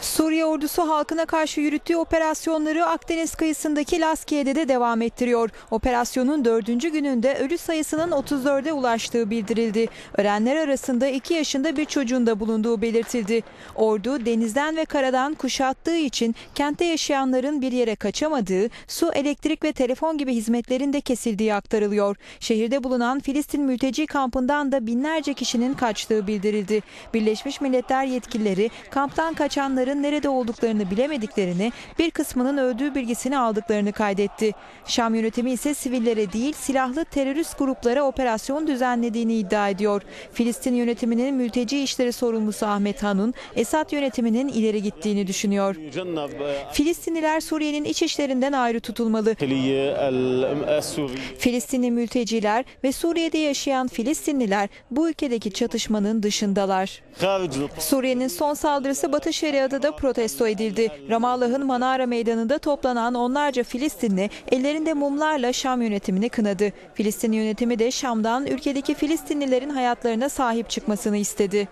Suriye ordusu halkına karşı yürüttüğü operasyonları Akdeniz kıyısındaki Laskiye'de de devam ettiriyor. Operasyonun dördüncü gününde ölü sayısının 34'e ulaştığı bildirildi. Ölenler arasında 2 yaşında bir çocuğun da bulunduğu belirtildi. Ordu denizden ve karadan kuşattığı için kentte yaşayanların bir yere kaçamadığı, su, elektrik ve telefon gibi hizmetlerin de kesildiği aktarılıyor. Şehirde bulunan Filistin mülteci kampından da binlerce kişinin kaçtığı bildirildi. Birleşmiş Milletler yetkilileri kamptan yaralıların nerede olduklarını bilemediklerini, bir kısmının öldüğü bilgisini aldıklarını kaydetti. Şam yönetimi ise sivillere değil silahlı terörist gruplara operasyon düzenlediğini iddia ediyor. Filistin yönetiminin mülteci işleri sorumlusu Ahmet Hanun, Esad yönetiminin ileri gittiğini düşünüyor. Filistinliler Suriye'nin iç işlerinden ayrı tutulmalı. Filistinli mülteciler ve Suriye'de yaşayan Filistinliler bu ülkedeki çatışmanın dışındalar. Suriye'nin son saldırısı Batı şeriatı Gazze'de protesto edildi. Ramallah'ın Manara Meydanı'nda toplanan onlarca Filistinli ellerinde mumlarla Şam yönetimini kınadı. Filistin yönetimi de Şam'dan ülkedeki Filistinlilerin hayatlarına sahip çıkmasını istedi.